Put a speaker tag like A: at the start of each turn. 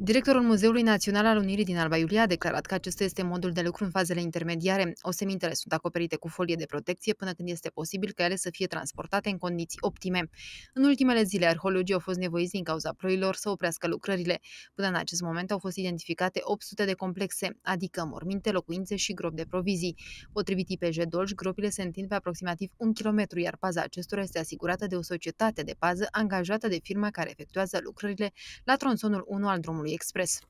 A: Directorul Muzeului Național al Unirii din Alba Iulia a declarat că acesta este modul de lucru în fazele intermediare. Osemintele sunt acoperite cu folie de protecție până când este posibil ca ele să fie transportate în condiții optime. În ultimele zile, arheologii au fost nevoiți din cauza ploilor să oprească lucrările. Până în acest moment au fost identificate 800 de complexe, adică morminte, locuințe și gropi de provizii. Potrivit IPJ Dolj, gropile se întind pe aproximativ un kilometru, iar paza acestora este asigurată de o societate de pază angajată de firma care efectuează lucrările la tronsonul 1 al drumului Express.